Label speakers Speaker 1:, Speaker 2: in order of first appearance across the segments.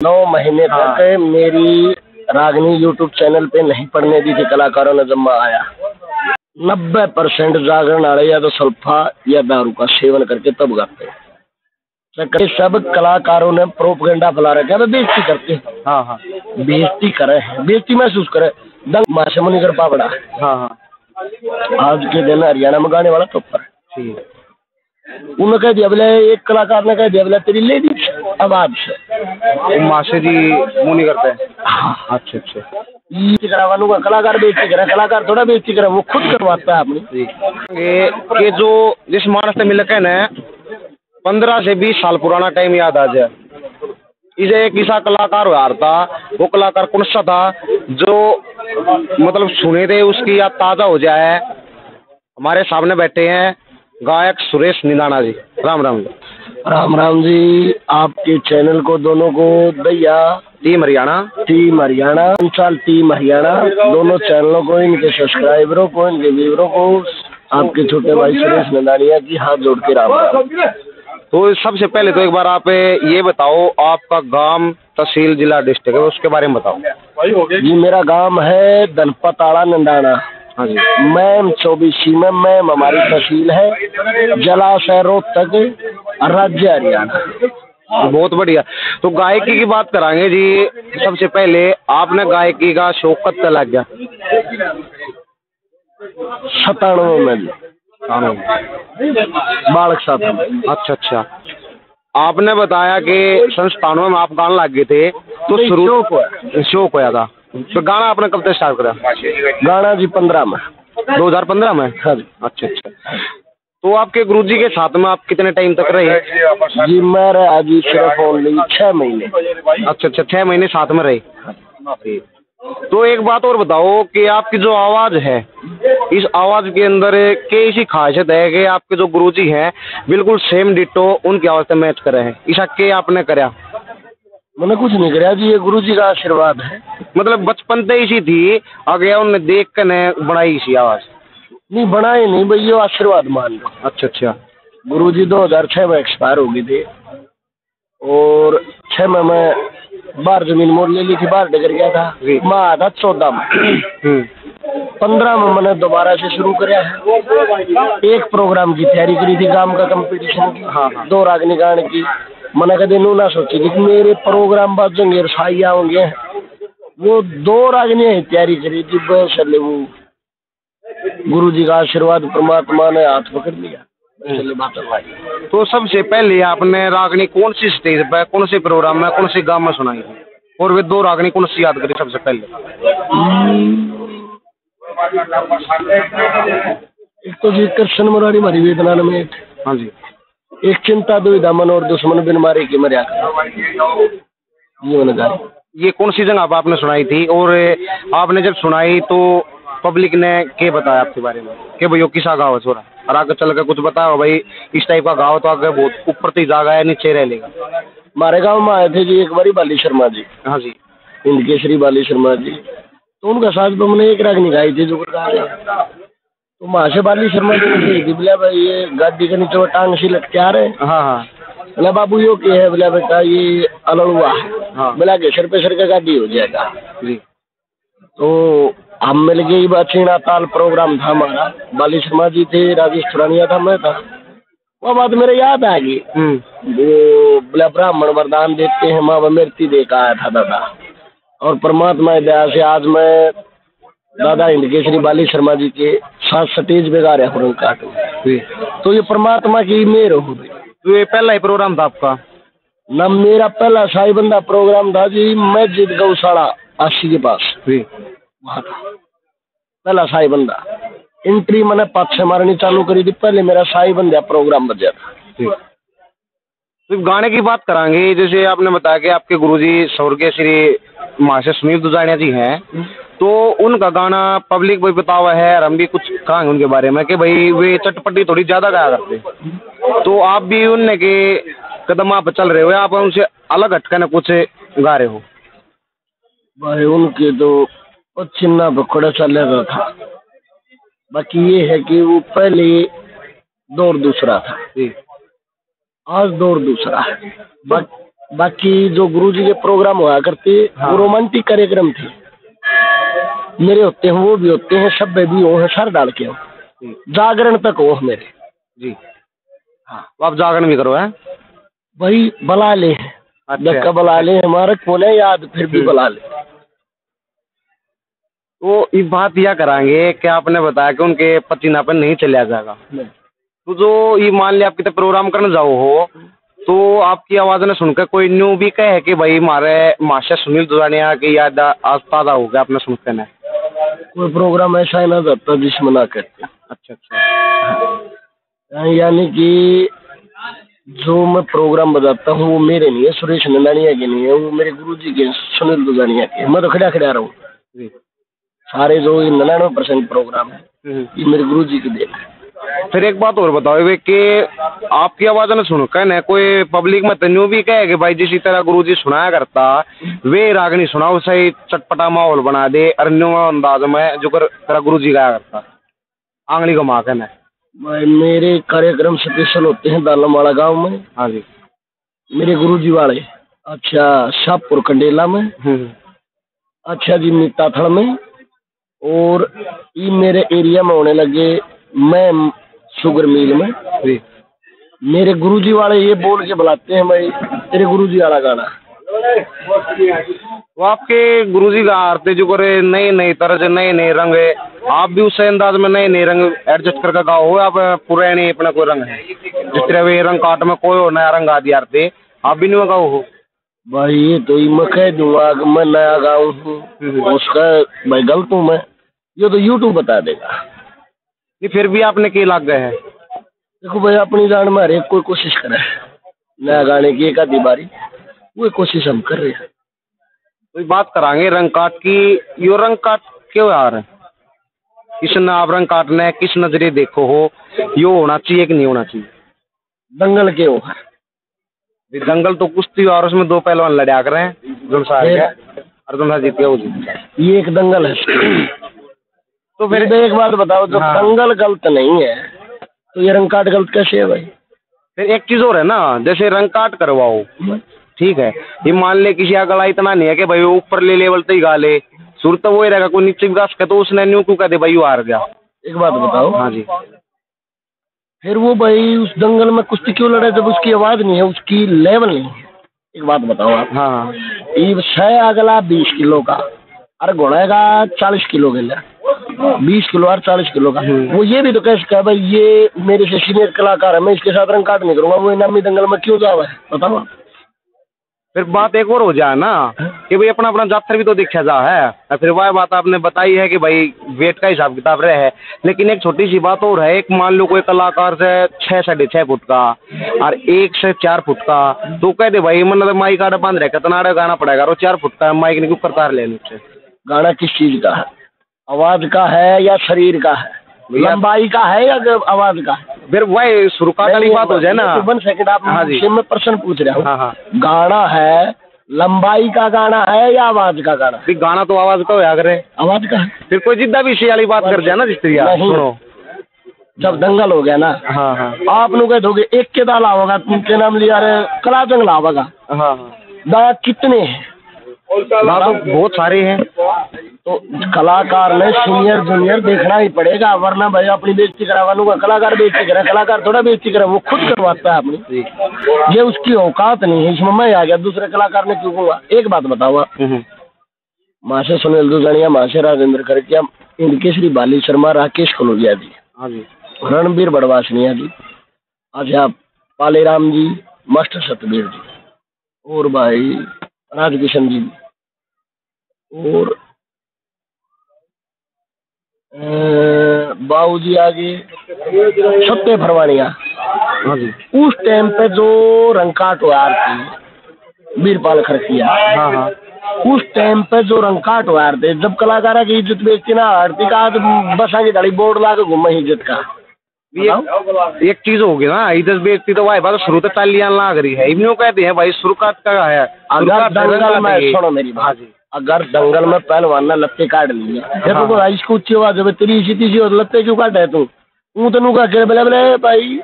Speaker 1: नौ महीने
Speaker 2: हाँ।
Speaker 1: तक मेरी रागनी यूट्यूब चैनल पे नहीं पढ़ने दी थी कलाकारों ने जब मैं आया। नब्बे परसेंट जागरण वाले या तो सल्फा या दारू का सेवन करके तब गाते हैं सब कलाकारों ने प्रोपगेंडा फैला रखा है तो बेइज्जती करते हैं।
Speaker 2: हाँ हाँ।
Speaker 1: बेइज्जती करे हैं बेजती महसूस करे। दंग माशे मुनि कर पापड़ा।
Speaker 2: हाँ हाँ।
Speaker 1: आज के दिन हरियाणा में गाने वाला तो पर
Speaker 2: ठीक। है
Speaker 1: कह दिया बोले एक कलाकार ने कह दिया बोले तेरी लेडीज़ आवाज़ से
Speaker 2: करते। हैं। अच्छा अच्छा।
Speaker 1: करावानू का कलाकार करे कलाकार थोड़ा करे वो खुद करवाता है अपनी।
Speaker 2: ये कि जो जिस मानस पंद्रह से बीस साल पुराना टाइम याद आ जाए। इसे एक ऐसा कलाकार हुआ था वो कलाकार कौन सा था जो मतलब सुने थे उसकी याद ताज़ा हो जाए। हमारे सामने बैठे हैं गायक सुरेश निदाना जी। राम राम। जी
Speaker 1: राम राम जी आपके चैनल को दोनों को दैया।
Speaker 2: टीम हरियाणा।
Speaker 1: टीम हरियाणा अंचाल टीम हरियाणा। दोनों चैनलों को इनके सब्सक्राइबरों को इनके व्यूवरों को आपके छोटे भाई सुरेश नंदानिया की हाथ जोड़ के राम राम।
Speaker 2: तो सबसे पहले तो एक बार आप ये बताओ आपका गाँव तहसील जिला डिस्ट्रिक्ट है उसके बारे में बताओ।
Speaker 1: जी मेरा गाँव है धनपताड़ा नंदाना।
Speaker 2: हाँ जी।
Speaker 1: मैम चौबीसी में मैम हमारी तहसील है जलाशय रोहतक राज्य हरियाणा।
Speaker 2: बहुत बढ़िया। तो गायकी की बात करांगे जी। सबसे पहले आपने गायकी का शौक कब तक लग गया?
Speaker 1: सतानवे में जी। बालक साथ
Speaker 2: अच्छा अच्छा। आपने बताया कि संस्थानों में आप गाने लग गए थे तो शुरू।
Speaker 1: शौक
Speaker 2: होया था तो गाना आपने कब तक स्टार्ट करा?
Speaker 1: गाना जी पंद्रह में।
Speaker 2: 2015 में?
Speaker 1: हाँ जी।
Speaker 2: अच्छा अच्छा। तो आपके गुरुजी के साथ में आप कितने टाइम तक रहे?
Speaker 1: जी मैं रहा जी सिर्फ़ ओनली छह महीने।
Speaker 2: अच्छा अच्छा छह महीने साथ में रहे। तो एक बात और बताओ कि आपकी जो आवाज़ है इस आवाज़ के अंदर कैसी खासियत है कि आपके जो गुरुजी हैं बिल्कुल सेम डिटो उनकी आवाज़ से मैच करे हैं। ऐसा के आपने कराया
Speaker 1: मैंने कुछ नहीं कराया जी ये गुरु जी का आशीर्वाद है।
Speaker 2: मतलब बचपन से इसी थी आगे उन्हें देख कर ने बनाई इसी आवाज़।
Speaker 1: नहीं बनाई नहीं भाई ये आशीर्वाद मान लो।
Speaker 2: अच्छा अच्छा।
Speaker 1: गुरु जी दो हज़ार छह में एक्सपायर हो गए थे। और छह में मैं बाहर ज़मीन मोड़ ले ली थी बाहर डगर गया था। मैं आया चौदह में।
Speaker 2: हम्म।
Speaker 1: पंद्रह में मैंने दोबारा से शुरू कराया है। एक प्रोग्राम की तैयारी करी थी गाँव का कंपटीशन की।
Speaker 2: हाँ, हाँ।
Speaker 1: दो रागनी गान की। मैंने कभी नू ना सोची कि मेरे प्रोग्राम बाजेंगे रसाई होंगे वो दो रागनियाँ ही तैयारी करी थी बस चले वो गुरु जी का आशीर्वाद परमात्मा ने हाथ पकड़ लिया
Speaker 2: तो सबसे पहले आपने रागनी कौन सी स्टेज पर कौन से प्रोग्राम में कौन से गाँव में सुनाई थी? और वे दो रागनी कौन सी याद करी सबसे पहले?
Speaker 1: एक तो जी कृष्ण मुरारी मरी वेदना में
Speaker 2: हाँ जी।
Speaker 1: एक चिंता दुविधा मन और दुश्मन बिन मारे की मर्या जीवन गारी
Speaker 2: ये कौन सी जगह पर आपने सुनाई थी? और आपने जब सुनाई तो पब्लिक ने क्या बताया आपके बारे में? कि भाई यो किसा गाँव है छोरा? और आगे चल के कुछ बताओ भाई इस टाइप का गाँव तो आगे बहुत ऊपर तक जागा है नीचे रह लेगा।
Speaker 1: हमारे गाँव में आए थे जी एक बारी बाली शर्मा जी।
Speaker 2: हाँ जी।
Speaker 1: हिंद केसरी बाली शर्मा जी। तो उनका साथ तो मैंने एक रागनी गाई थी जो। तो से बाली शर्मा जी बोला भाई ये गाड़ी के नीचे वो टांग सी लटके आ रहे हाँ।
Speaker 2: हाँ
Speaker 1: बोला बाबू यो क्या है? बोला बेटा ये अलड़ुआ है।
Speaker 2: हाँ।
Speaker 1: बोला के सर पे सर का गाड़ी हो जाएगा।
Speaker 2: जी।
Speaker 1: तो हम मिल गए बचीना ताल प्रोग्राम था हमारा। बाली शर्मा जी थे राजेश थुरानिया था मैं था। वो बात मेरे याद आ गई।
Speaker 2: हम्म।
Speaker 1: वो बोला ब्राह्मण वरदान देते हैं माँ मृत्यु दे का आया था दादा। और परमात्मा दया से आज मैं दादा हिंद केसरी बाली शर्मा जी के साथ स्टेज पे गा रहा हूँ काट तो ये परमात्मा की मेहर हो गई।
Speaker 2: तो ये पहला ही प्रोग्राम था आपका?
Speaker 1: न मेरा पहला साई बंदा प्रोग्राम था जी मस्जिद गौशाला आशी के पास। वहाँ था। पहला साई बंदा। एंट्री मैंने पाँच छह मारनी चालू करी थी पहले मेरा साई बंदा प्रोग्राम बजा था।
Speaker 2: तो गाने की बात करांगे जैसे आपने बताया कि आपके गुरुजी स्वर्गीय श्री महाशय सुनील दुजानिया जी हैं। तो उनका गाना पब्लिक भी बता हुआ है और हम भी कुछ कहेंगे उनके बारे में कि भाई वे चटपटी थोड़ी ज़्यादा गाया करते तो आप भी उनने के कदम आप चल रहे हो या आप उनसे अलग हटकर कुछ गा रहे हो?
Speaker 1: भाई उनके तो वो चिन्ना पकड़ा चलेगा था। बाकी ये है कि वो पहले दौर दूसरा था। आज दौर दूसरा है। बट बाकी जो गुरुजी के प्रोग्राम हुआ करते
Speaker 2: हाँ।
Speaker 1: वो रोमांटिक कार्यक्रम थे। मेरे होते हैं वो भी होते हैं सब भी वो हैं सर डाल के जागरण तक हो मेरे।
Speaker 2: जी। हाँ तो आप जागरण भी करो हैं?
Speaker 1: वही बला ले
Speaker 2: अच्छा।
Speaker 1: धक्का बला ले हमारा है याद फिर भी। बला ले।
Speaker 2: तो ये बात यह कराएँगे कि आपने बताया कि उनके पसीना पर नहीं चला जाएगा। तो जो ये मान लिया आप कितने प्रोग्राम करने जाओ हो तो आपकी आवाज़ ने सुनकर कोई न्यू भी कहे कि भाई हमारे मास्टर सुनील दुरानिया की याद ताज़ा हो गया आपने सुनते ने?
Speaker 1: कोई प्रोग्राम ऐसा ही ना जाता जिसमें ना करते।
Speaker 2: अच्छा अच्छा।
Speaker 1: हाँ, यानी कि जो मैं प्रोग्राम बजाता हूँ वो मेरे नहीं है सुरेश नंदानिया के नहीं है वो मेरे गुरु जी के सुनील दुजानिया के। मैं तो खड़ा खड़ा रहा हूँ। सारे जो ये निन्यानवे परसेंट प्रोग्राम है
Speaker 2: हम्म।
Speaker 1: ये मेरे गुरु जी की देन है।
Speaker 2: फिर एक बात और बताओ वे कि आपकी आवाज़ ने सुनकर ने कोई पब्लिक में तन्यू भी कहे कि भाई जिस तरह गुरु जी सुनाया करता वे रागनी सुनाओ सही चटपटा माहौल बना दे अंदाज में जो कर तेरा गुरु जी गाया करता। आंगली घुमा के ने।
Speaker 1: भाई मेरे कार्यक्रम स्पेशल होते हैं दालमवाड़ा गाँव में।
Speaker 2: हाँ जी।
Speaker 1: मेरे गुरु जी वाले अच्छा शाहपुर कंडेला में।
Speaker 2: हम्म।
Speaker 1: अच्छा जी मीताथड़ में। और ये मेरे एरिया में होने लगे मैं शुगर मिल में।
Speaker 2: जी।
Speaker 1: मेरे गुरुजी वाले ये बोल के बुलाते हैं भाई तेरे गुरुजी वाला गाना
Speaker 2: वो आपके गुरु जी का आरते जो करे नए नए तरह से नए नए रंग है। आप भी उस अंदाज में नए नए रंग एडजस्ट करके गाओ। हो आप पुराने अपना कोई रंग है? जिस तरह वे रंग काट में कोई नया रंग आ दिया आरते आप भी नहीं गाओ हो?
Speaker 1: भाई ये तो ये मैं कह दूँगा मैं नया हूँ उसका भाई गलत हूँ मैं? ये तो यूट्यूब बता देगा।
Speaker 2: नहीं फिर भी आपने के लाग गए हैं?
Speaker 1: देखो भाई अपनी जान में हर एक कोई कोशिश करे। नया गाने की एक आधी बारी वो कोशिश हम कर रहे हैं।
Speaker 2: तो बात करांगे रंग काट की यो रंग काट क्यों आ रहे हैं किस ने आप रंग काटना किस नजरे देखो हो यो होना चाहिए कि नहीं होना चाहिए?
Speaker 1: दंगल के हो।
Speaker 2: ये दंगल तो कुश्ती और उसमें दो पहलवान लड़ा कर रहे हैं और जीत गया वो जीत
Speaker 1: ये एक दंगल है।
Speaker 2: तो
Speaker 1: फिर एक बात बताओ जब
Speaker 2: हाँ।
Speaker 1: दंगल गलत नहीं है तो ये रंग काट गलत कैसे है भाई?
Speaker 2: फिर एक चीज़ और है ना जैसे रंग काट करवाओ ठीक है? ये मान ले किसी का गला इतना नहीं है कि भाई ऊपर ले लेवल तो ही गा ले सुर तो वो ही रहेगा कोई नीचे विकास का तो उसने न्यू क्यों कह दे भाई वो हार गया।
Speaker 1: एक बात बताओ।
Speaker 2: हाँ जी।
Speaker 1: फिर वो भाई उस दंगल में कुश्ती क्यों लड़े जब उसकी आवाज़ नहीं है उसकी लेवल नहीं है? एक बात बताओ आप।
Speaker 2: हाँ। हाँ
Speaker 1: ये छह अगला बीस किलो का अरे घोड़े का चालीस किलो के लिए। बीस किलो और चालीस किलो का। वो ये भी तो कह सकता है भाई ये मेरे से सीनियर कलाकार है मैं इसके साथ रंग काट नहीं करूँगा वो इनामी दंगल में क्यों जावा? है बताओ आप।
Speaker 2: फिर बात एक और हो जाए ना कि भाई अपना अपना जातर भी तो देखा जा है फिर वह बात आपने बताई है कि भाई वेट का हिसाब किताब रहे है। लेकिन एक छोटी सी बात और है एक मान लो कोई कलाकार से छः साढ़े छः फुट का और एक से चार फुट का तो कह दे भाई मतलब माइक आड़े बाँध रहे कितना आड़े गाना पड़ेगा और चार फुट का माइक नहीं ऊपर तार लेने से
Speaker 1: गाना किस चीज़ का है? आवाज़ का है या शरीर का है? लंबाई का है या आवाज़ का? है
Speaker 2: फिर वही शुरुआत वाली बात हो जाए ना।
Speaker 1: वन सेकंड आप
Speaker 2: हाँ जी।
Speaker 1: मैं प्रश्न पूछ रहा हूँ।
Speaker 2: हाँ हाँ।
Speaker 1: गाना है लंबाई का गाना है या आवाज़ का गाना?
Speaker 2: फिर गाना तो आवाज़ का होया करे
Speaker 1: आवाज़ का है।
Speaker 2: फिर कोई जिद्दा भी इसी वाली बात कर जाए ना जिस। सुनो।
Speaker 1: जब दंगल हो गया ना
Speaker 2: हाँ हाँ।
Speaker 1: आप लोग कह दोगे एक के दाल आवेगा तुमके नाम लिया रे कला जंगल आवेगा
Speaker 2: हाँ हाँ।
Speaker 1: दा कितने हैं?
Speaker 2: ना तो बहुत सारे हैं।
Speaker 1: तो कलाकार ने सीनियर जूनियर देखना ही पड़ेगा वरना भाई अपनी बेइज्जती करावा कलाकार बेइज्जती करे कलाकार थोड़ा बेइज्जती करे वो खुद करवाता है अपनी। ये उसकी औकात नहीं है इसमें मैं आ गया दूसरे कलाकार ने क्यों कहूँगा एक बात बताओ
Speaker 2: हम्म,
Speaker 1: माँ से सुनील दुजानिया माँ से राजेंद्र करकिया इनके श्री बाली शर्मा राकेश कनौजिया जी।
Speaker 2: हाँ जी।
Speaker 1: रणबीर बड़वासनिया जी अच्छा पालेराम जी मास्टर सतबीर जी। और भाई राजकिशन जी। और बाबू जी आगे सत्य फरवानिया
Speaker 2: हाँ
Speaker 1: उस टाइम पे जो रंगकाट वार थी वीरपाल खरकिया
Speaker 2: हाँ हाँ।
Speaker 1: उस टाइम पे जो रंगकाट वार थे जब कलाकारा की इज़्ज़त बेचती ना आरती का बसा की गाड़ी बोर्ड ला के घूमे इज़्ज़त का।
Speaker 2: एक चीज़ होगी ना इधर बेचती तो भाई बात शुरू तो तालियाँ लाग रही है इन्हों कहते हैं भाई शुरुआत का है
Speaker 1: अगर दंगल में
Speaker 2: है।
Speaker 1: सुनो मेरी
Speaker 2: हाँ
Speaker 1: बात अगर दंगल में पहलवान ने लत्ते काट लिए
Speaker 2: हाँ।
Speaker 1: तो इसको ऊँची आवाज़ जब तेरी इसी तीसी और लत्ते क्यों काटे तू? ऊ तेनू का के बले बले भाई।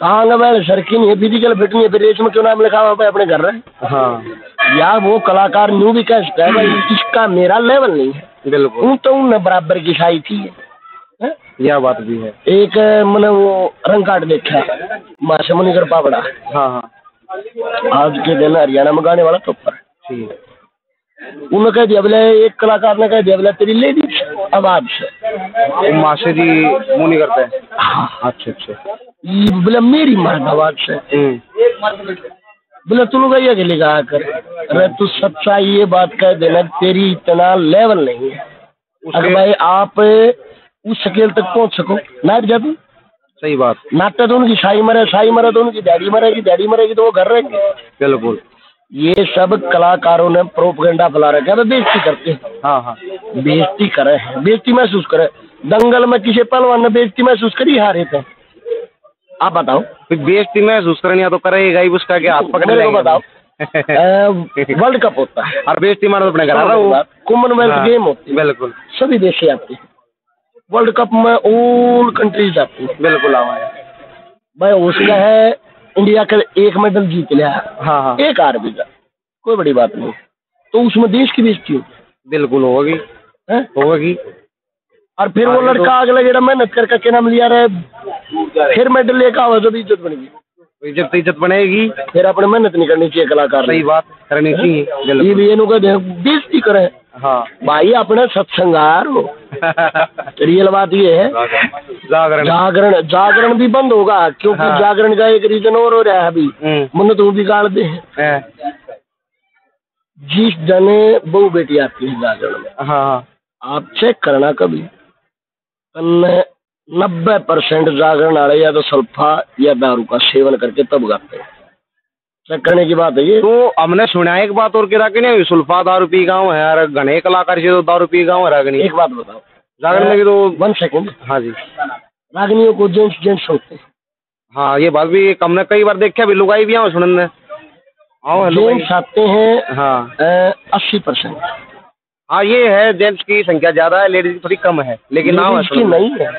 Speaker 1: टांग बैल सरकी नहीं है फ़िज़िकल फिट नहीं है फिर रेस में क्यों नाम लिखा हुआ भाई अपने घर रहे
Speaker 2: हाँ।
Speaker 1: यार वो कलाकार न्यू भी कह सकता है भाई इसका मेरा लेवल नहीं है।
Speaker 2: बिल्कुल।
Speaker 1: हूँ तो उन बराबर की शाही थी। हैं?
Speaker 2: यह बात भी है।
Speaker 1: एक मैंने वो रंग कार्ड देखा माशा मुनिकर पापड़ा।
Speaker 2: हाँ हाँ।
Speaker 1: आज के दिन हरियाणा में गाने वाला पर
Speaker 2: ठीक
Speaker 1: उन्होंने कह दिया बोले एक कलाकार ने कह दिया बोले तेरी लेडीज़ आवाज़ से
Speaker 2: वो मासे जी मुँह नहीं करते हैं।
Speaker 1: हाँ
Speaker 2: अच्छा। अच्छा
Speaker 1: बोले मेरी मर्द आवाज़ से।
Speaker 2: हम्म।
Speaker 1: बोले तू लोग ये अकेले गा कर। अरे तू सच्चाई ये बात कह देना तेरी इतना लेवल नहीं है। अगर भाई आप उस स्केल तक पहुँच सको? नाट जा
Speaker 2: सही बात।
Speaker 1: नाटक तो उनकी शाही मरे शाही मरे तो उनकी डैडी मरेगी डैडी मरेगी तो वो घर रहेंगे।
Speaker 2: बिल्कुल।
Speaker 1: ये सब कलाकारों ने प्रोपगेंडा फैला रखा है वे बेइज्जती करते हैं।
Speaker 2: हाँ हाँ।
Speaker 1: बेइज्जती करे हैं बेइज्जती महसूस करे। दंगल में किसी पहलवान ने बेइज्जती महसूस करी? हारे थे आप बताओ।
Speaker 2: बेइज्जती महसूस करनी तो करेगा ही उसका क्या हाथ पकड़
Speaker 1: को बताओ। वर्ल्ड कप होता है।
Speaker 2: और बेइज्जती मारो तो अपने घर
Speaker 1: कॉमनवेल्थ
Speaker 2: हाँ,
Speaker 1: गेम होती है।
Speaker 2: बिल्कुल।
Speaker 1: सभी देश हैं। वर्ल्ड कप में ऑल कंट्रीज़ आती है।
Speaker 2: बिल्कुल
Speaker 1: भाई उसका है इंडिया का एक मेडल जीत लिया।
Speaker 2: हाँ हाँ।
Speaker 1: एक भी जा। कोई बड़ी बात नहीं। तो उसमें देश की बेइज्जती होगी
Speaker 2: बिल्कुल होगी। होगी।
Speaker 1: और फिर वो
Speaker 2: आगे तो-
Speaker 1: लड़का अगला जेड़ा मेहनत करके क्या नाम लिया रहे फिर मेडल लेकर आवा तो इज़्ज़त बनेगी।
Speaker 2: इज़्ज़त इज़्ज़त बनेगी।
Speaker 1: फिर अपने मेहनत नहीं करनी चाहिए कलाकार।
Speaker 2: सही बात करनी चाहिए
Speaker 1: ये भी बेइज्जती करे।
Speaker 2: हाँ।
Speaker 1: भाई अपने सत्संगार हो। रियल बात ये है।
Speaker 2: जागरण।
Speaker 1: जागरण जागरण भी बंद होगा क्योंकि
Speaker 2: हाँ।
Speaker 1: जागरण का एक रीजन और हो रहा है अभी।
Speaker 2: हम्म,
Speaker 1: मन तो बिगाड़ दे।
Speaker 2: है,
Speaker 1: जिस दिन बहु बेटी आती है जागरण में
Speaker 2: हाँ हाँ।
Speaker 1: आप चेक करना कभी। नब्बे परसेंट जागरण आ वाले या तो सल्फा या दारू का सेवन करके तब गाते हैं। चेक करने की बात है ये।
Speaker 2: तो हमने सुना है एक बात और कह कि नहीं सुल्फा दारू पी गाँव है यार घने कलाकार से तो दारू पी गाँव है रागनी
Speaker 1: एक बात बताओ।
Speaker 2: में भी तो
Speaker 1: वन सेकेंड
Speaker 2: हाँ जी।
Speaker 1: रागनियों को जेंट्स जेंट्स होते हैं।
Speaker 2: हाँ ये बात भी हमने कई बार देखा भी लुगाई भी आओ सुनने। आओ है
Speaker 1: जेंट्स आते हैं
Speaker 2: हाँ।
Speaker 1: अस्सी परसेंट।
Speaker 2: हाँ ये है जेंट्स की संख्या ज़्यादा है लेडीज़ की थोड़ी कम है लेकिन है
Speaker 1: नहीं है।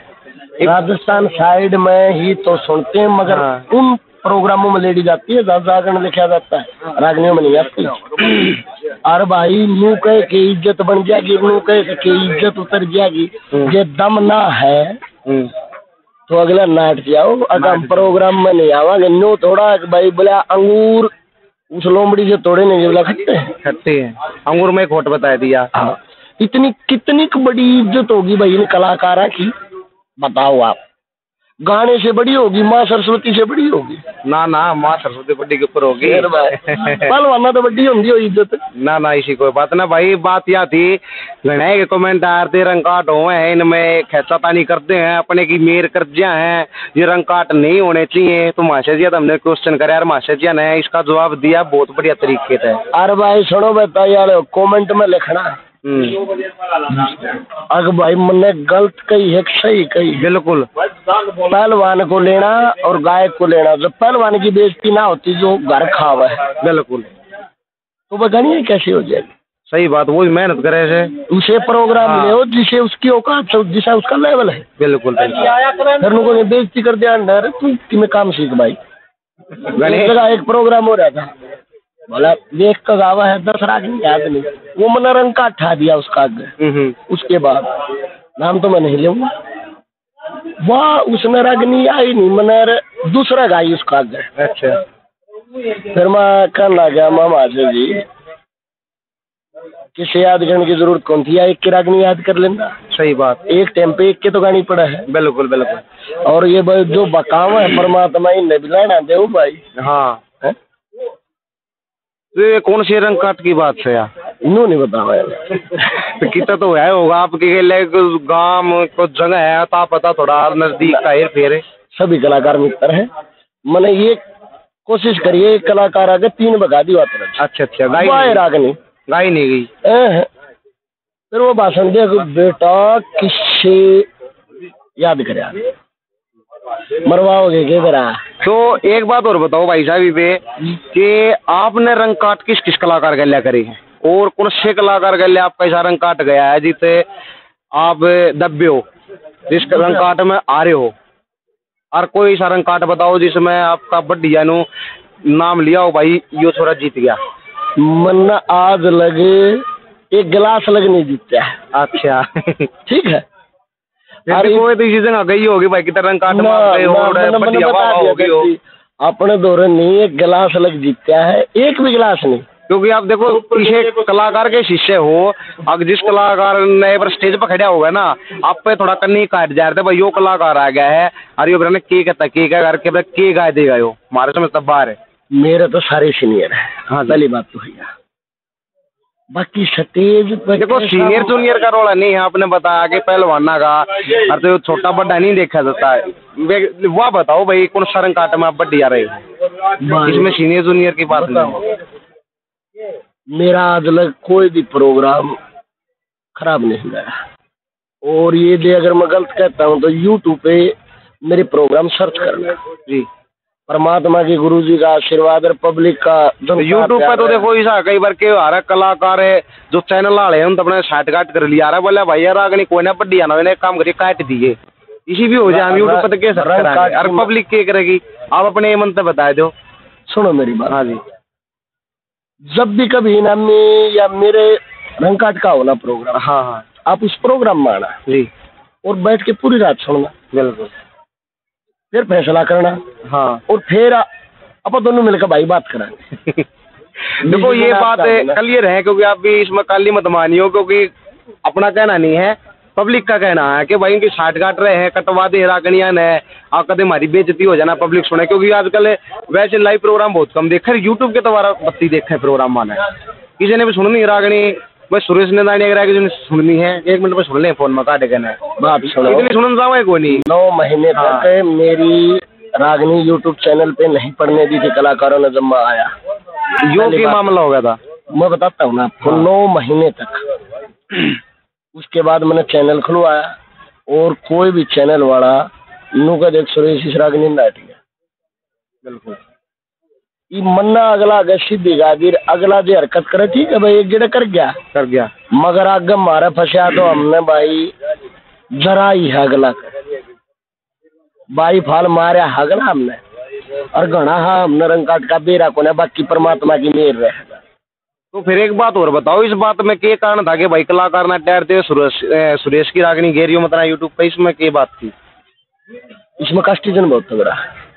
Speaker 1: राजस्थान साइड में ही तो सुनते हैं मगर
Speaker 2: हाँ।
Speaker 1: उन प्रोग्रामों में लेडीज़ जाती है दस जागरण लिखा जाता है। रागनियों में नहीं आती। और भाई मुँह कह के इज़्ज़त बन जाएगी मुँह कह के इज़्ज़त उतर जाएगी।
Speaker 2: हम्म।
Speaker 1: ये दम ना है
Speaker 2: हम्म,
Speaker 1: तो अगला नाट जाओ। अगर प्रोग्राम में नहीं आवांगे नो थोड़ा भाई बोला अंगूर उस लोमड़ी से तोड़े नहीं बोला खट्टे हैं।
Speaker 2: खट्टे हैं। अंगूर में होट बता दिया।
Speaker 1: हाँ। इतनी कितनी बड़ी इज़्ज़त होगी भाई इन कलाकारा की? बताओ आप। गाने से बड़ी होगी माँ सरस्वती से बड़ी होगी।
Speaker 2: ना ना माँ सरस्वती बड्डी के ऊपर होगी।
Speaker 1: पहलवाना तो बड़ी होंगी इज़्ज़त।
Speaker 2: ना ना इसी कोई बात ना भाई बात यह थी घने के कमेंट आते रंग काट हुए हैं इनमें खेचातानी करते हैं अपने की मेर कर्जिया हैं ये रंग काट नहीं होने चाहिए। तो माशा जी हमने क्वेश्चन करे यार माशा जी ने इसका जवाब दिया बहुत बढ़िया तरीके से।
Speaker 1: अरे भाई सुनो बेटा यार कमेंट में लिखना है।
Speaker 2: हम्म,
Speaker 1: अगर भाई मैंने गलत कही है सही कही
Speaker 2: बिल्कुल।
Speaker 1: पहलवान को लेना और गायक को लेना। जब पहलवान की बेइज्जती ना होती जो घर खावा है।
Speaker 2: बिल्कुल।
Speaker 1: तो बताइए कैसे हो जाएगी?
Speaker 2: सही बात वो मेहनत करे से
Speaker 1: उसे प्रोग्राम
Speaker 2: हाँ।
Speaker 1: ले हो जिसे उसकी औकात से जिसा उसका लेवल है।
Speaker 2: बिल्कुल बिल्कुल।
Speaker 1: फिर लोगों ने बेइज्जती कर दिया अंदर। तू कि काम सीख भाई? एक प्रोग्राम हो रहा था। बोला देख का गावा है दस नहीं याद नहीं वो मैंने रंग का ठा दिया उसका आगे।
Speaker 2: हम्म,
Speaker 1: उसके बाद नाम तो मैं नहीं लूँगा। वाह उसने रागनी आई नहीं मैंने दूसरा गाई उसका आगे।
Speaker 2: अच्छा।
Speaker 1: फिर मैं कहने लगा मामा से जी किसे याद करने की ज़रूरत कौन थी? या एक की रागनी याद कर लेना
Speaker 2: सही बात।
Speaker 1: एक टाइम पे एक के तो गानी पड़ा है।
Speaker 2: बिल्कुल बिल्कुल।
Speaker 1: और ये जो बकावा है परमात्मा ही ने बिलाना दे भाई।
Speaker 2: हैं? तो ये कौन से रंग काट की बात है? यार
Speaker 1: इन्हों नहीं बतावा यार
Speaker 2: तो कितना तो है होगा आपके लिए गाँव को जगह है तो आप पता थोड़ा नज़दीक का हेर फेर। है
Speaker 1: सभी कलाकार मित्र हैं। मैंने ये कोशिश करिए कलाकार आगे तीन बगा दी बात
Speaker 2: अच्छा अच्छा गाई
Speaker 1: वाह
Speaker 2: नहीं- गाई नहीं गई।
Speaker 1: फिर वो भाषण दे बेटा किससे याद करे मरवाओगे के तेरा
Speaker 2: तो एक बात और बताओ भाई साहब पे कि आपने रंग काट किस किस कलाकार के लिए करी है? और कौन से कलाकार के लिए आपका ऐसा रंग काट गया है जिसे आप दबे हो? जिस रंग काट में आ रहे हो? और कोई ऐसा रंग काट बताओ जिसमें आपका बढ़िया नु नाम लिया हो भाई यो छोरा जीत गया।
Speaker 1: मन्ना आज लगे एक गिलास लग नहीं जीतता। है
Speaker 2: अच्छा।
Speaker 1: ठीक है?
Speaker 2: अरे कोई तो गई होगी भाई कितना रंग काट मार गए हो हो
Speaker 1: अपने दौरे नहीं एक गिलास लग जीतता है एक भी गिलास नहीं।
Speaker 2: क्योंकि आप देखो इसे कलाकार के शिष्य हो अब जिस कलाकार ने एक बार स्टेज पर खड़ा होगा ना आप पे थोड़ा कन्नी काट जा रहे थे भाई यो कलाकार आ गया है। अरे यो ने के कहता के क्या करके भाई के गाय देगा यो। हमारे समझ तब बाहर है।
Speaker 1: मेरे तो सारे सीनियर है।
Speaker 2: हाँ
Speaker 1: पहली बात तो भैया बाकी पर
Speaker 2: देखो सीनियर जूनियर का रोल नहीं है आपने बताया कि पहलवाना का और तो छोटा बड़ा नहीं देखा जाता है। वह बताओ भाई कौन सा रंग काट में आप बढ़िया रहे हो? इसमें सीनियर जूनियर की बात नहीं।
Speaker 1: मेरा आज लग कोई भी प्रोग्राम खराब नहीं गया और ये दे अगर मैं गलत कहता हूँ तो यूट्यूब पे मेरे प्रोग्राम सर्च करना।
Speaker 2: जी।
Speaker 1: परमात्मा की गुरु जी का आशीर्वाद और पब्लिक का
Speaker 2: तो यूट्यूब पे तो देखो ऐसा कई बार के आ रहा कलाकार है जो चैनल वाले हैं उन तो अपने साठ काट कर लिया। रहा बोला भाई यार आगे कोई ना बढ़िया ना मैंने काम करिए काट दिए। इसी भी हो जाए हम यूट्यूब पे तो कैसे और
Speaker 1: के-
Speaker 2: पब्लिक क्या करेगी। आप अपने मन से बता दो।
Speaker 1: सुनो मेरी बात।
Speaker 2: हाँ जी।
Speaker 1: जब भी कभी ना मैं या मेरे रंग काट का होना प्रोग्राम
Speaker 2: हाँ हाँ।
Speaker 1: आप उस प्रोग्राम में आना।
Speaker 2: जी।
Speaker 1: और बैठ के पूरी रात सुनना।
Speaker 2: बिल्कुल।
Speaker 1: फिर फैसला करना
Speaker 2: हाँ।
Speaker 1: और फिर अपन दोनों मिलकर भाई बात कराएँगे
Speaker 2: देखो ये बात क्लियर है क्योंकि आप भी इसमें काली मत मानियो क्योंकि अपना कहना नहीं है पब्लिक का कहना है कि भाई इनकी साठ काट रहे हैं कटवा दे रागनिया ने आप कदे हमारी बेइज्जती हो जाना पब्लिक सुने क्योंकि आजकल वैसे लाइव प्रोग्राम बहुत कम देखे यूट्यूब के द्वारा बत्ती देखे प्रोग्राम माने किसी ने भी सुननी रागनी बस सुरेश ने दानी अगर ने सुननी है एक मिनट में सुन ले फ़ोन में काटे कहने।
Speaker 1: बात सुनो
Speaker 2: इतनी सुनन जाओ कोई नहीं?
Speaker 1: नौ महीने
Speaker 2: हाँ।
Speaker 1: तक मेरी रागनी यूट्यूब चैनल पे नहीं पढ़ने दी थी कलाकारों ने जब मैं आया।
Speaker 2: यो की मामला हो गया था।
Speaker 1: मैं बताता हूँ ना आपको
Speaker 2: हाँ।
Speaker 1: नौ महीने तक। उसके बाद मैंने चैनल खुलवाया और कोई भी चैनल वाला नू का देख सुरेश इस रागनी गया
Speaker 2: बिल्कुल।
Speaker 1: मन्ना अगला अगर सीधी गादिर अगला जो हरकत करे ठीक है भाई एक जगह कर गया।
Speaker 2: कर गया।
Speaker 1: मगर आगे मारे फंसा तो हमने भाई जरा ही हगला कर। बाई फाल मारे हगला हमने। और घना हा हमने रंग काट का बेरा को बाकी परमात्मा की मेर रहे।
Speaker 2: तो फिर एक बात और बताओ इस बात में क्या कारण था कि भाई कलाकार ना ठहरते सुरेश ए, सुरेश की रागनी घेरियो मतलब यूट्यूब पे इसमें क्या बात थी?
Speaker 1: इसमें कस्टिजन बहुत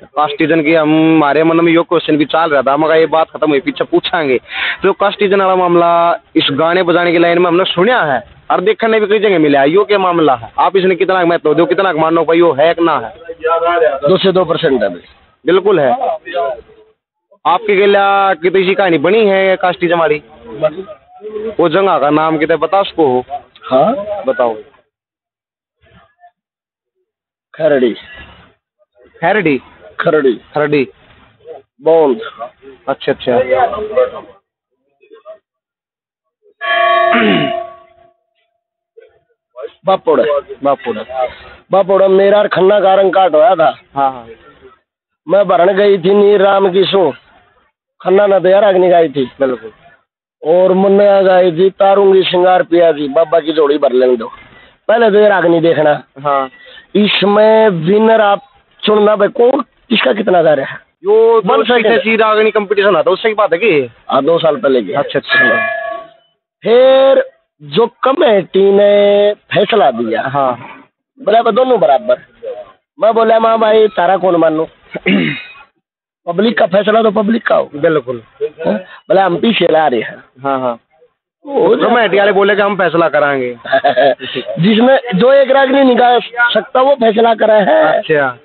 Speaker 1: तगड़ा
Speaker 2: कास्टिजन की हम हमारे मन में यो क्वेश्चन भी चल रहा था। मगर ये बात खत्म हुई पीछे पूछांगे। तो कास्टिजन वाला मामला इस गाने बजाने की लाइन में हमने सुना है और देखने भी कई जगह मिला है। यो क्या मामला है? आप इसने कितना महत्व दो कितना मानो भाई यो है कि ना है?
Speaker 1: दो से दो परसेंट है
Speaker 2: बिल्कुल है। आपकी गला कितनी कहानी बनी है कास्टिजन वाली वो जगह का नाम कितने बता उसको हो?
Speaker 1: हाँ?
Speaker 2: बताओ।
Speaker 1: खरड़ी
Speaker 2: खैरडी
Speaker 1: खरड़ी।
Speaker 2: खरडी।
Speaker 1: बौंद
Speaker 2: अच्छा अच्छा।
Speaker 1: बापोड़ा।
Speaker 2: बापूड़ा।
Speaker 1: बापोड़ा मेरा खन्ना का रंग काट होया था।
Speaker 2: हाँ हाँ।
Speaker 1: मैं भरण गई थी नीर राम की सू। खन्ना न दया अग्नि गाई थी।
Speaker 2: बिल्कुल।
Speaker 1: और मुन्ना गाई थी तारूँगी श्रृंगार पिया थी। बाबा की जोड़ी भर लेने दो। पहले तो ये रागनी देखना।
Speaker 2: हाँ।
Speaker 1: इसमें विनर आप चुनना भाई कौन किसका कितना जा रहा है?
Speaker 2: यो
Speaker 1: वन सेकंड।
Speaker 2: सी रागनी कंपटीशन आता उससे की बात है कि?
Speaker 1: हाँ दो साल पहले गया
Speaker 2: अच्छा अच्छा
Speaker 1: फिर जो कमेटी ने फैसला दिया।
Speaker 2: हाँ।
Speaker 1: बोला दोनों बराबर। मैं बोला माँ भाई तारा कौन मानू? पब्लिक का फैसला तो पब्लिक का हो।
Speaker 2: बिल्कुल।
Speaker 1: हाँ? बोला हम पीछे ला रहे हैं।
Speaker 2: हाँ हाँ।
Speaker 1: हो जाए।
Speaker 2: कमेटी वाले बोले कि हम फैसला कराएँगे।
Speaker 1: जिसने जो एक रागनी निकाल सकता वो फैसला करा है।
Speaker 2: अच्छा।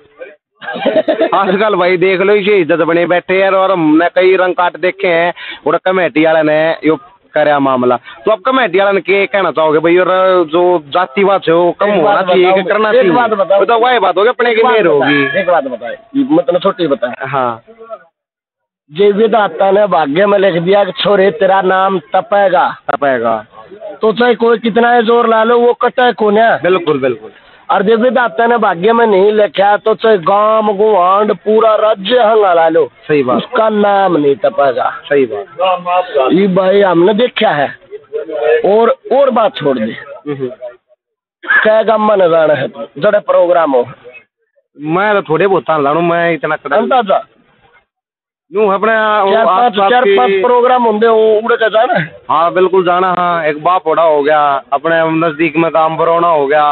Speaker 2: आजकल भाई देख लो इसे इज़्ज़त बने बैठे यार और हमने कई रंग काट देखे हैं। और कमेटी वाले ने यो करया मामला। तो अब कमेटी वाले ने के कहना चाहोगे भाई? और जो जातिवाद है वो कम होना चाहिए कि करना चाहिए?
Speaker 1: बात बताओ।
Speaker 2: तो वही बात होगी अपने की मेहर होगी।
Speaker 1: एक बात बताए मतलब छोटी बताए
Speaker 2: हाँ।
Speaker 1: जे विधाता ने भाग्य में लिख दिया कि छोरे तेरा नाम तपेगा।
Speaker 2: तपेगा।
Speaker 1: तो चाहे कोई कितना ही ज़ोर ला लो वो कटे को ना
Speaker 2: बिल्कुल बिल्कुल।
Speaker 1: और जब दाता ने भाग्य में नहीं लिखा तो चाहे गाँव गुआंड पूरा राज्य हंगा ला लो।
Speaker 2: सही बात।
Speaker 1: उसका नाम नहीं तपेगा
Speaker 2: सही बात।
Speaker 1: ये भाई हमने देखा है। और और बात छोड़ दी।
Speaker 2: कह
Speaker 1: गम मन जाना है। जड़े प्रोग्राम हो।
Speaker 2: मैं तो थोड़े बहुत लाणू मैं इतना
Speaker 1: अंदाज़ा।
Speaker 2: यूँ अपने
Speaker 1: चार पाँच चार पाँच प्रोग्राम होंगे उड़ के जाना हाँ।
Speaker 2: बिल्कुल जाना हाँ। एक बापोड़ा हो गया। अपने नज़दीक में काम बरौना हो गया।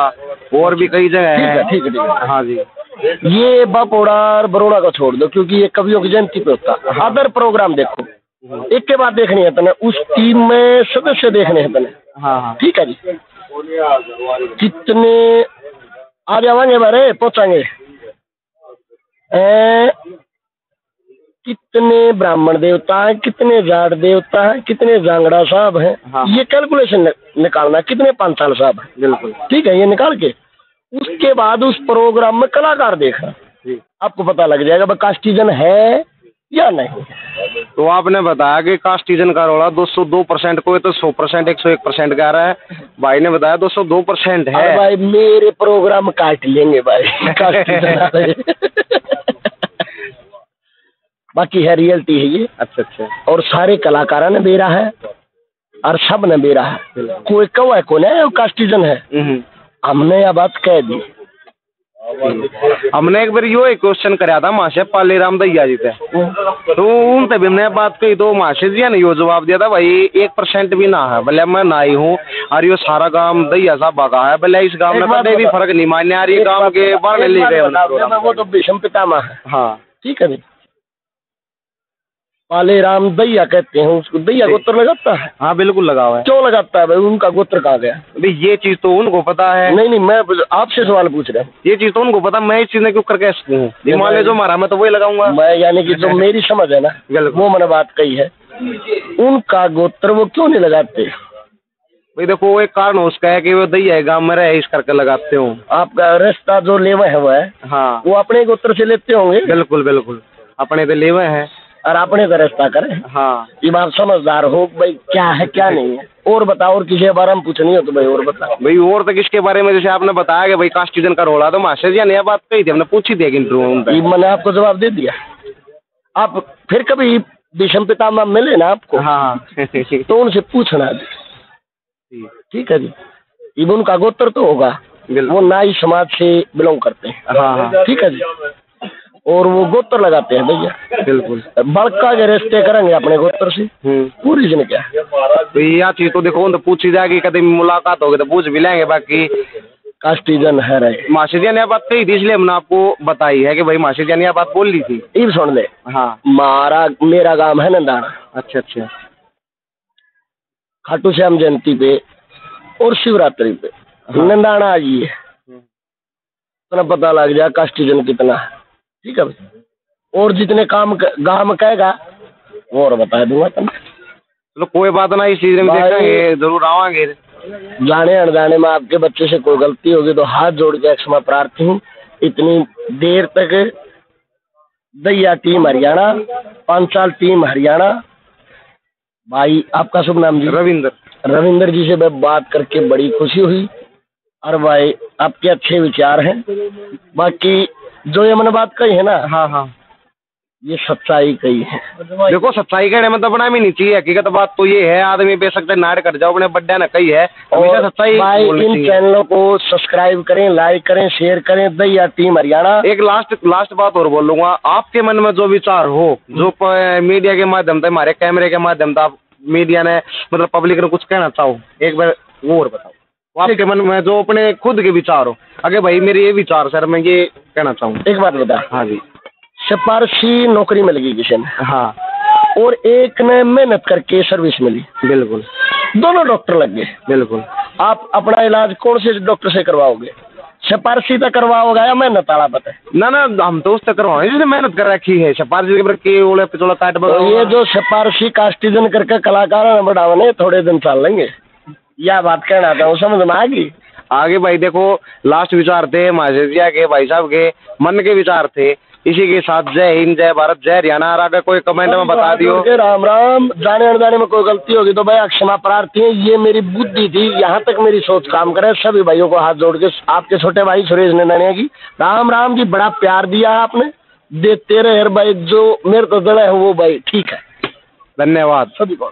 Speaker 2: और भी कई जगह
Speaker 1: है।
Speaker 2: है
Speaker 1: ठीक है ठीक है।
Speaker 2: हाँ जी।
Speaker 1: ये बापोड़ा और बरोड़ा को छोड़ दो क्योंकि ये कवियों की जयंती पे होता। है अदर प्रोग्राम देखो। एक के बाद देखनी है तने उस टीम में सदस्य देखने हैं तने
Speaker 2: हाँ हाँ।
Speaker 1: ठीक है जी। कितने आ जावांगे बारे पहुंचाएँगे कितने ब्राह्मण देवता हैं कितने जाट देवता हैं कितने जांगड़ा साहब हैं
Speaker 2: हाँ।
Speaker 1: ये कैलकुलेशन नि- निकालना है, कितने पांचाल साहब हैं।
Speaker 2: बिल्कुल।
Speaker 1: ठीक है ये निकाल के उसके बाद उस प्रोग्राम में कलाकार देखना।
Speaker 2: जी।
Speaker 1: आपको पता लग जाएगा कास्टिजन है या नहीं।
Speaker 2: तो आपने बताया कि कास्टिजन का रोड़ा 202 परसेंट को तो 100 परसेंट एक सौ एक परसेंट कह रहा है। भाई ने बताया 202 परसेंट है।
Speaker 1: भाई मेरे प्रोग्राम काट लेंगे भाई कास्टिजन। बाकी है रियलिटी है ये।
Speaker 2: अच्छा अच्छा।
Speaker 1: और सारे कलाकारों ने बेरा है और सबने बेरा है। कोई को नहीं कास्टिजन है।
Speaker 2: हम्म।
Speaker 1: हमने यह बात कह दी।
Speaker 2: हमने एक बार यो एक क्वेश्चन कराया था माँ से पाली राम दैया जी थे तो उन पे भी हमने बात कही तो माशे जी ने यो जवाब दिया था भाई एक परसेंट भी ना है। भले मैं ना ही हूँ और यो सारा गाँव दैया साहब का है भले इस गाँव में कभी भी फ़र्क नहीं मान्य आ रही गाँव के बाहर ले गए
Speaker 1: वो तो भीष्म पितामह है।
Speaker 2: हाँ।
Speaker 1: ठीक है पाले राम दैया कहते हैं उसको। दैया गोत्र लगाता है।
Speaker 2: हाँ बिल्कुल लगा हुआ है।
Speaker 1: क्यों लगाता है भाई? उनका गोत्र कहा गया?
Speaker 2: अभी ये चीज़ तो उनको पता है।
Speaker 1: नहीं नहीं मैं आपसे सवाल पूछ रहा हूँ।
Speaker 2: ये चीज़ तो उनको पता मैं इस चीज़ में क्यों करके सकूँ ये मान ले जो मारा मैं तो वही लगाऊँगा।
Speaker 1: मैं यानी कि जो मेरी समझ है ना। वो मैंने बात कही है। उनका गोत्र वो क्यों नहीं लगाते?
Speaker 2: भाई देखो वो एक कारण उसका है कि वो दैया गाँव में रहे इस करके लगाते हूँ।
Speaker 1: आपका रिश्ता जो लेवा है वो है
Speaker 2: हाँ।
Speaker 1: वो अपने गोत्र से लेते होंगे?
Speaker 2: बिल्कुल बिल्कुल। अपने पे लेवे हैं।
Speaker 1: और अपने का रिश्ता करें।
Speaker 2: हाँ।
Speaker 1: ये बात समझदार हो भाई क्या है क्या नहीं है? और बताओ और किसी बारे में पूछनी हो तो भाई और बताओ।
Speaker 2: भाई और तक इसके बारे में? जैसे आपने बताया कि भाई कास्टिजन का रोड़ा तो मास्टर जी ने बात कही थी हमने पूछी थी इंटरव्यू में
Speaker 1: मैंने आपको जवाब दे दिया। आप फिर कभी विषम पितामह मिले ना आपको?
Speaker 2: हाँ।
Speaker 1: तो उनसे पूछना ठीक है जी। ये उनका गोत्र तो होगा। वो
Speaker 2: बिल्कुल
Speaker 1: नाई समाज से बिलोंग करते हैं।
Speaker 2: हाँ हाँ।
Speaker 1: ठीक है जी। और वो गोत्र लगाते हैं भैया।
Speaker 2: बिल्कुल।
Speaker 1: बड़का के रिश्ते करेंगे अपने गोत्र से।
Speaker 2: पूरी
Speaker 1: वो रीजन क्या?
Speaker 2: तो यह चीज़ तो देखो तो पूछी जाएगी कभी मुलाकात होगी तो पूछ भी लेंगे बाकी
Speaker 1: कास्टिजन है रहे
Speaker 2: मासी जी ने बात कही थी इसलिए हमने आपको बताई है कि भाई मासी जी ने बात बोल ली थी।
Speaker 1: ये सुन ले।
Speaker 2: हाँ।
Speaker 1: मारा मेरा गाँव है नंदाना।
Speaker 2: अच्छा अच्छा।
Speaker 1: खाटू श्याम जयंती पे और शिवरात्रि पे।
Speaker 2: हाँ।
Speaker 1: नंदाना आ जाइए इतना पता लग जाए कास्टिजन कितना है। ठीक है भाई। और जितने काम गाँव में कहेगा वो और बता दूँगा तुम
Speaker 2: चलो कोई बात ना इस चीज़ में देखेंगे ज़रूर आवांगे।
Speaker 1: जाने अनजाने में आपके बच्चे से कोई गलती होगी तो हाथ जोड़ के क्षमा प्रार्थी हूँ। इतनी देर तक दैया टीम हरियाणा पांचाल टीम हरियाणा। भाई आपका शुभ नाम जी।
Speaker 2: रविंदर।
Speaker 1: रविंदर जी से मैं बात करके बड़ी खुशी हुई। और भाई आपके अच्छे विचार हैं। बाकी जो ये मैंने बात कही है ना
Speaker 2: हाँ हाँ।
Speaker 1: ये सच्चाई कही है।
Speaker 2: देखो सच्चाई कहने मतलब बना भी नहीं चाहिए हकीकत बात तो ये है आदमी बेशक नाड़ कर जाओ अपने बड्डे ने कही है
Speaker 1: और
Speaker 2: सच्चाई
Speaker 1: भाई इन चैनलों को सब्सक्राइब करें लाइक करें शेयर करें दैया टीम हरियाणा।
Speaker 2: एक लास्ट लास्ट बात और बोलूँगा आपके मन में जो विचार हो जो मीडिया के माध्यम से हमारे कैमरे के माध्यम से आप मीडिया ने मतलब पब्लिक ने कुछ कहना चाहो एक बार वो और बताओ। वो आपके मन में जो अपने खुद के विचार हो। अगे भाई मेरे ये विचार सर मैं ये कहना चाहूँ
Speaker 1: एक बात बता
Speaker 2: हाँ जी।
Speaker 1: सिफारशी नौकरी मिल गई किसी ने?
Speaker 2: हाँ।
Speaker 1: और एक ने मेहनत करके सर्विस मिली।
Speaker 2: बिल्कुल।
Speaker 1: दोनों डॉक्टर लग गए।
Speaker 2: बिल्कुल।
Speaker 1: आप अपना इलाज कौन से डॉक्टर से करवाओगे? सिफारशी तक करवाओगे या मेहनत वाला पता है?
Speaker 2: ना ना हम तो उससे करवाए जिसने मेहनत कर रखी है सिफारिश के ओले पिछोला काट
Speaker 1: तो ये जो सिफारशी कास्टिजन करके कलाकारों ने बढ़ावने थोड़े दिन चल लेंगे। यह बात कहना था वो समझ में आ गई?
Speaker 2: आगे भाई देखो लास्ट विचार थे माजेजिया के भाई साहब के मन के विचार थे। इसी के साथ जय हिंद जय भारत जय हरियाणा। और अगर कोई कमेंट में बता दियो।
Speaker 1: राम राम। जाने अनजाने में कोई गलती होगी तो भाई क्षमा प्रार्थी है ये मेरी बुद्धि थी यहाँ तक मेरी सोच काम करे। सभी भाइयों को हाथ जोड़ के आपके छोटे भाई सुरेश ने नंदनिया की राम राम जी बड़ा प्यार दिया आपने। देते रहे भाई जो मेरे को दड़ा है वो भाई ठीक है।
Speaker 2: धन्यवाद।
Speaker 1: सभी को